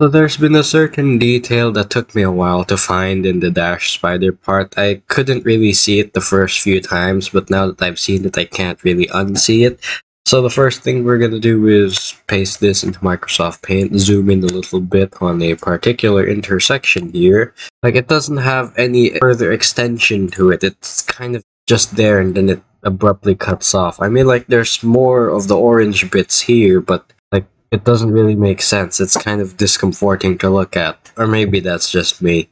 So there's been a certain detail that took me a while to find in the Dash Spider part. I couldn't really see it the first few times, but now that I've seen it, I can't really unsee it. So the first thing we're gonna do is paste this into Microsoft Paint, zoom in a little bit on a particular intersection here. Like it doesn't have any further extension to it, it's kind of just there and then it abruptly cuts off. I mean like there's more of the orange bits here, but it doesn't really make sense. It's kind of discomforting to look at. Or maybe that's just me.